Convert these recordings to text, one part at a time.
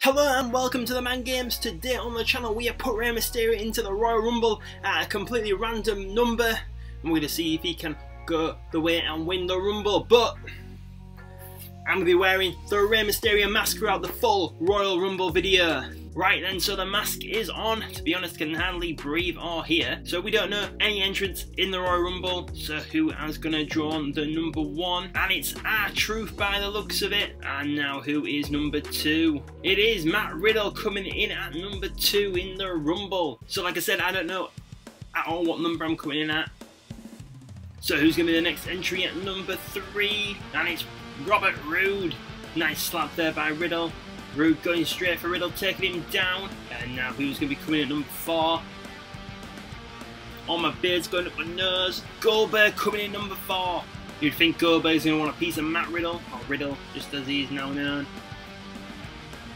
Hello and welcome to the Man Games. Today on the channel we have put Rey Mysterio into the Royal Rumble at a completely random number and we're going to see if he can go the way and win the Rumble. But I'm going to be wearing the Rey Mysterio mask throughout the full Royal Rumble video. Right then, so the mask is on. To be honest, can hardly breathe or hear. So we don't know any entrants in the Royal Rumble. So who is going to draw the number one? And it's R-Truth by the looks of it. And now who is number two? It is Matt Riddle coming in at number two in the Rumble. So like I said, I don't know at all what number I'm coming in at. So who's going to be the next entry at number three? And it's Robert Roode. Nice slap there by Riddle. Roode going straight for Riddle, taking him down. And now who's going to be coming at number four? Oh, my beard's going up my nose. Goldberg coming in number four. You'd think Goldberg's going to want a piece of Matt Riddle, or Riddle, just as he's now known.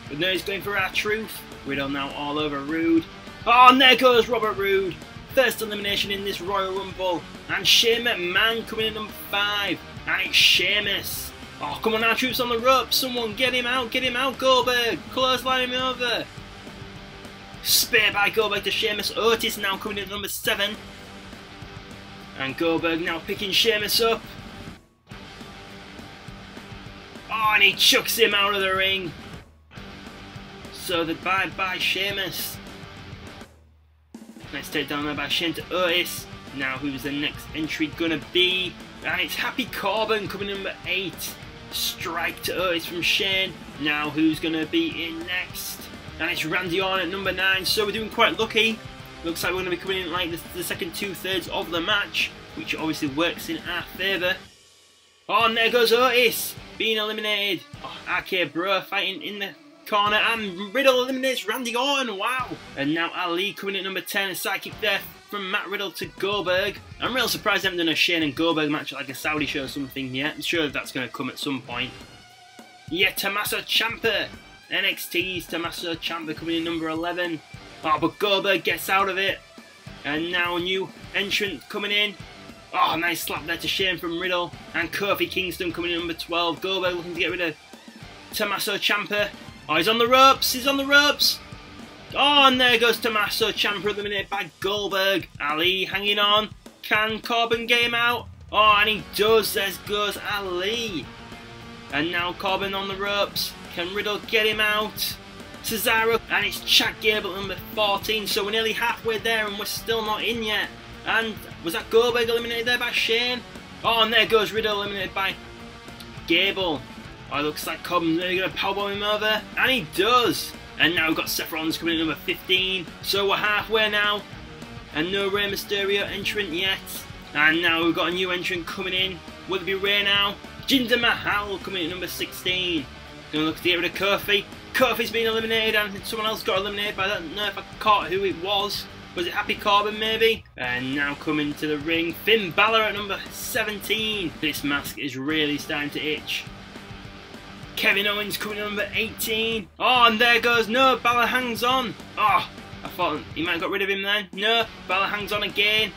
But no, he's going for R-Truth. Riddle now all over Roode. Oh, and there goes Robert Roode. First elimination in this Royal Rumble. And Shane McMahon coming in number five. And it's Sheamus. Oh, come on, R-Truth's on the ropes. Someone get him out, get him out, Goldberg. Clothesline him over. Spear by Goldberg to Sheamus. Otis now coming in at number 7. And Goldberg now picking Sheamus up. Oh, and he chucks him out of the ring. So the bye bye Sheamus. Nice takedown there by Shane to Otis. Now who's the next entry gonna be? And it's Happy Corbin coming in number 8. Strike to Otis from Shane. Now who's gonna be in next? And it's Randy Orton at number 9. So we're doing quite lucky. Looks like we're to be coming in like the, the second two thirds of the match, which obviously works in our favour. Oh, and there goes Otis being eliminated. Oh, RK Bro fighting in the corner, and Riddle eliminates Randy Orton. Wow! And now Ali coming in at number 10, a psychic there from Matt Riddle to Goldberg. I'm real surprised they haven't done a Shane and Goldberg match like a Saudi show or something yet. I'm sure that's going to come at some point. Yeah, Tommaso Ciampa. NXT's Tommaso Ciampa coming in number 11. Oh, but Goldberg gets out of it. And now a new entrant coming in. Oh, nice slap there to Shane from Riddle. And Kofi Kingston coming in number 12. Goldberg looking to get rid of Tommaso Ciampa. Oh, he's on the ropes. He's on the ropes. Oh, and there goes Tommaso Ciampa minute, by Goldberg. Ali hanging on. Can Corbin game out? Oh, and he does. There goes Ali. And now Corbin on the ropes. Can Riddle get him out? Cesaro, and it's Chad Gable number 14, so we're nearly halfway there and we're still not in yet. And was that Goldberg eliminated there by Shane? Oh, and there goes Riddle eliminated by Gable. Oh, looks like Corbin's really going to powerbomb him over, and he does. And now we've got Rollins coming in number 15, so we're halfway now. And no Rey Mysterio entrant yet. And now we've got a new entrant coming in. Will it be Rey now? Jinder Mahal coming in number 16. Gonna look to get rid of Kofi. Kofi's been eliminated and someone else got eliminated, but I don't know if I caught who it was. Was it Happy Corbin maybe? And now coming to the ring, Finn Balor at number 17. This mask is really starting to itch. Kevin Owens coming in number 18. Oh, and there goes, no, Balor hangs on. Oh, I thought he might have got rid of him then. No, Balor hangs on again.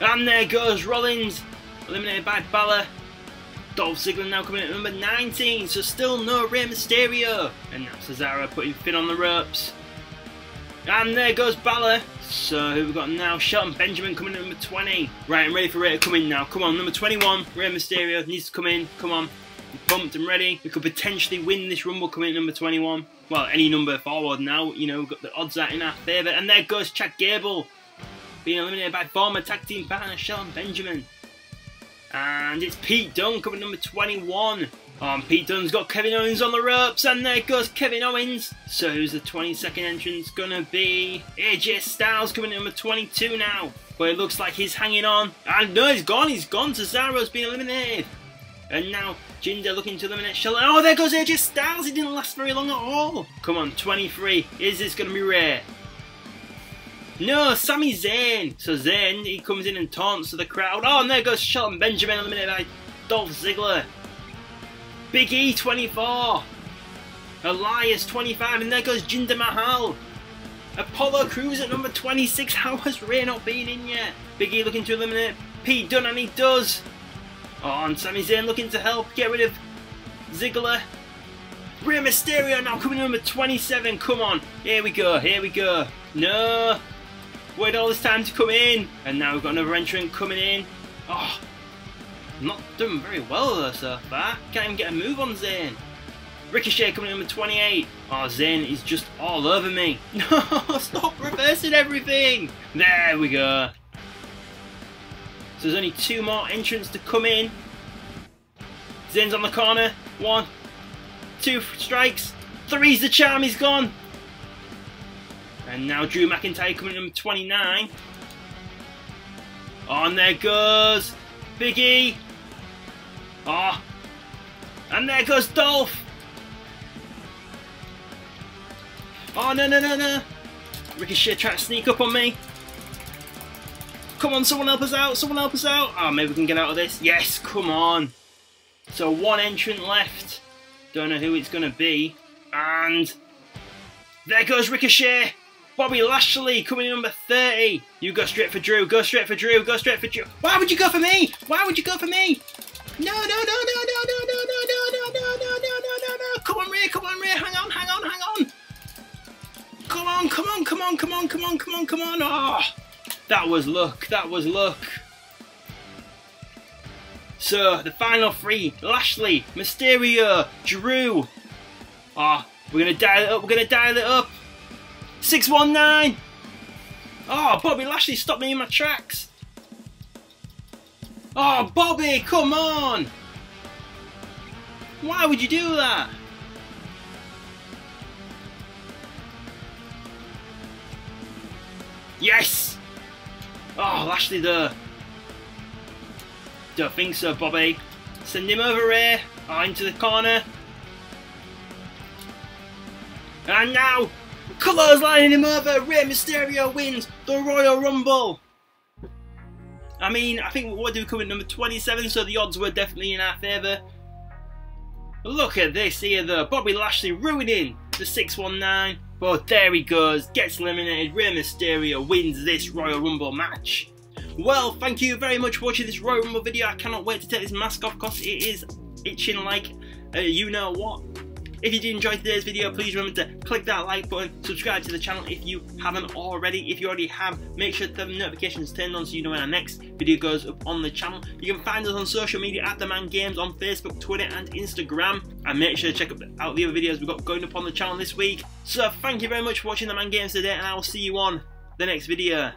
And there goes Rollins, eliminated by Balor. Dolph Ziggler now coming in at number 19, so still no Rey Mysterio. And now Cesaro putting Finn on the ropes. And there goes Balor. So who we got now? Shelton Benjamin coming in at number 20. Right, I'm ready for Rey to come in now. Come on, number 21, Rey Mysterio needs to come in. Come on. Pumped and ready. We could potentially win this Rumble coming at number 21. Well, any number forward now. You know, we've got the odds are in our favour. And there goes Chad Gable. Being eliminated by former tag team partner Shelton Benjamin. And it's Pete Dunne coming number 21. Um, Pete Dunne's got Kevin Owens on the ropes, and there goes Kevin Owens. So who's the 22nd entrance gonna be? AJ Styles coming in number 22 now. But it looks like he's hanging on. And no, he's gone, he's gone. Cesaro's been eliminated. And now Jinder looking to eliminate Shelton. Oh, there goes AJ Styles. He didn't last very long at all. Come on, 23. Is this gonna be rare? No, Sami Zayn. So Zayn, he comes in and taunts to the crowd. Oh, and there goes Shelton Benjamin eliminated by Dolph Ziggler. Big E 24. Elias 25, and there goes Jinder Mahal. Apollo Crews at number 26. How has Rey not been in yet? Big E looking to eliminate Pete Dunne, and he does. Oh, and Sami Zayn looking to help get rid of Ziggler. Rey Mysterio now coming in number 27. Come on. Here we go. Here we go. No. Wait all this time to come in. And now we've got another entrant coming in. Oh. Not doing very well though so far. Can't even get a move on Zayn. Ricochet coming in number 28. Oh, Zayn is just all over me. No, stop reversing everything. There we go. So there's only two more entrants to come in. Zayn's on the corner. One, two strikes. Three's the charm, he's gone. And now Drew McIntyre coming in number 29. On there goes Big E. Oh. Ah. And there goes Dolph. Oh, no, no, no, no. Ricochet trying to sneak up on me. Come on, someone help us out. Someone help us out. Oh, maybe we can get out of this. Yes, come on. So one entrant left. Don't know who it's going to be. And there goes Ricochet. Bobby Lashley coming in number 30. You go straight for Drew. Go straight for Drew. Go straight for Drew. Why would you go for me? Why would you go for me? No, no, no, no, no, no, no, no, no, no, no, no, no, no, no, no. Come on, Rey. Come on, Rey. Hang on, hang on, hang on. Come on, come on, come on, come on, come on, come on, come on. Oh, that was luck. That was luck. So, the final three, Lashley, Mysterio, Drew. Ah, oh, we're to dial it up, we're to dial it up. 619. Oh, Bobby Lashley stopped me in my tracks. Oh, Bobby, come on. Why would you do that? Yes! Oh, Lashley there. Don't think so, Bobby. Send him over here. Oh, into the corner. And now, Colours lining him over. Rey Mysterio wins the Royal Rumble. I mean, I think what do we come in number 27, so the odds were definitely in our favour. Look at this here though, Bobby Lashley ruining the 619. But there he goes, gets eliminated, Rey Mysterio wins this Royal Rumble match. Well, thank you very much for watching this Royal Rumble video. I cannot wait to take this mask off because it is itching like uh, you know what. If you did enjoy today's video, please remember to click that like button, subscribe to the channel if you haven't already. If you already have, make sure the notifications turned on so you know when our next video goes up on the channel. You can find us on social media at The Man Games on Facebook, Twitter and Instagram. And make sure to check out the other videos we've got going up on the channel this week. So thank you very much for watching The Man Games today and I will see you on the next video.